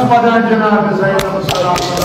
Basmadan Cenab-ı Zeynep'e selamlar.